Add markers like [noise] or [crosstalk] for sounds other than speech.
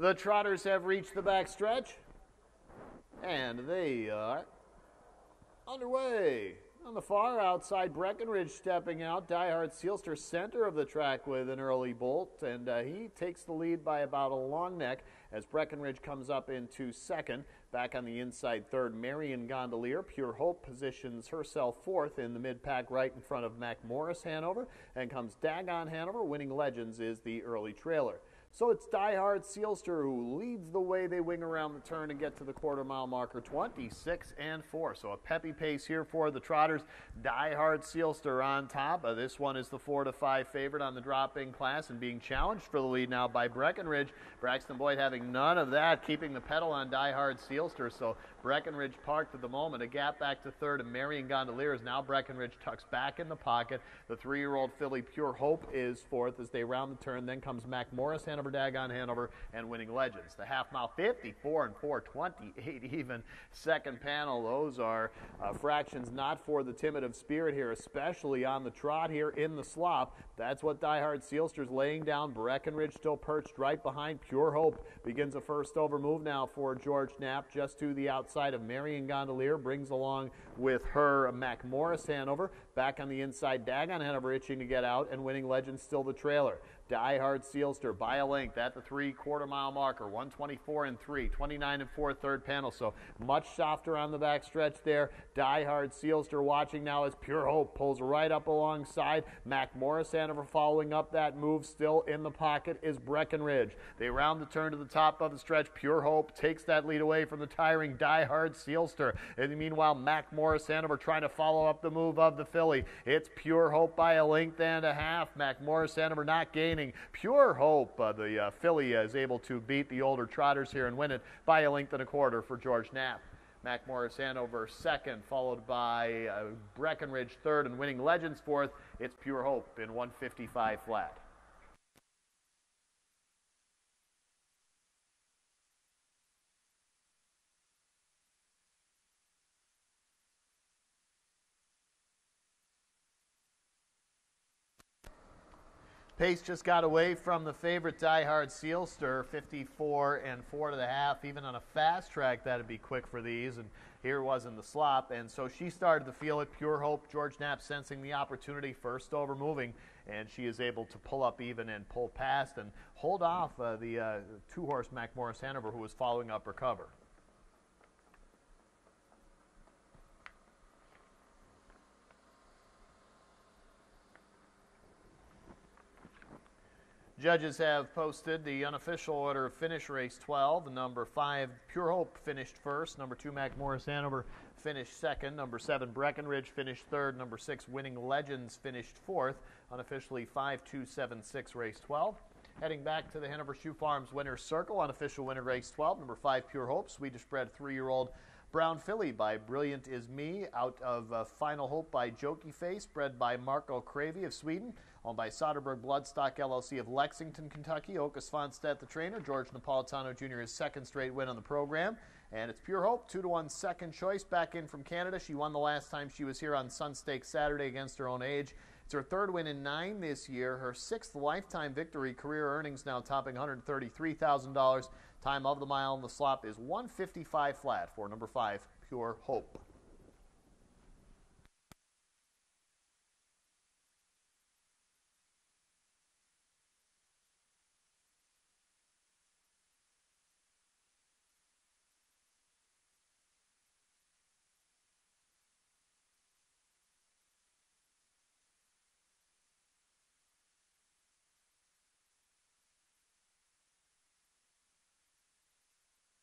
The Trotters have reached the back stretch, and they are underway. On the far outside, Breckenridge stepping out. Diehard Seelster center of the track with an early bolt, and uh, he takes the lead by about a long neck as Breckenridge comes up into second. Back on the inside third, Marion Gondolier. Pure Hope positions herself fourth in the mid pack right in front of Mac Morris Hanover, and comes Dagon Hanover. Winning Legends is the early trailer. So it's Diehard Seelster who leads the way. They wing around the turn and get to the quarter mile marker 26 and 4. So a peppy pace here for the Trotters. Diehard Seelster on top. Uh, this one is the 4 to 5 favorite on the drop in class and being challenged for the lead now by Breckenridge. Braxton Boyd having none of that, keeping the pedal on Diehard Seelster. So Breckenridge parked at the moment. A gap back to third, and Marion Gondoliers. Now Breckenridge tucks back in the pocket. The three year old filly Pure Hope is fourth as they round the turn. Then comes Mac Morris, Hanover Dagon, Hanover, and Winning Legends. The half mile 54 and 4, 28 [laughs] even. Second panel, those are uh, fractions not for the timid of spirit here, especially on the trot here in the slop. That's what Diehard Seelster's laying down. Breckenridge still perched right behind. Pure Hope begins a first over move now for George Knapp just to the outside of Marion Gondolier. Brings along with her Mac Morris Hanover. Back on the inside, Dagon Hanover itching to get out, and winning legend still the trailer. Diehard Seelster by a length at the three quarter mile marker, 124 and 3, 29 and 4 third panel. So much softer on the back stretch there. Diehard Seelster watching now as Pure Hope pulls right up alongside. Mac Morris Hanover following up that move. Still in the pocket is Breckenridge. They round the turn to the top of the stretch. Pure Hope takes that lead away from the tiring Die Diehard Seelster. And meanwhile, Mac Morris Hanover trying to follow up the move of the filly. It's Pure Hope by a length and a half. Mac Morris and Hanover not gaining Pure Hope, uh, the uh, filly, is able to beat the older trotters here and win it by a length and a quarter for George Knapp. Mac Morris Hanover second, followed by uh, Breckenridge third, and winning Legends fourth. It's Pure Hope in 155 flat. Pace just got away from the favorite diehard Seelster, 54 and 4 to the half. Even on a fast track, that'd be quick for these. And here was in the slop. And so she started to feel it. Pure Hope, George Knapp sensing the opportunity, first over moving. And she is able to pull up even and pull past and hold off uh, the uh, two horse Mac Morris Hanover, who was following up her cover. Judges have posted the unofficial order of finish race 12. Number 5, Pure Hope finished first. Number 2, Mac Morris Hanover finished second. Number 7, Breckenridge finished third. Number 6, Winning Legends finished fourth. Unofficially 5 2 7 6 race 12. Heading back to the Hanover Shoe Farms winner's circle, unofficial winner race 12. Number 5, Pure Hope, Swedish bred three year old Brown Filly by Brillantissime. Out of uh, Final Hope by Jokey Face, bred by Marco Cravey of Sweden owned by Soderberg Bloodstock LLC of Lexington, Kentucky. Åke Svanstedt, the trainer. George Napolitano Jr. his second straight win on the program. And it's Pure Hope, two to one second choice, back in from Canada. She won the last time she was here on Sun Stakes Saturday against her own age. It's her third win in nine this year, her sixth lifetime victory. Career earnings now topping $133,000. Time of the mile in the slop is 155 flat for number five, Pure Hope.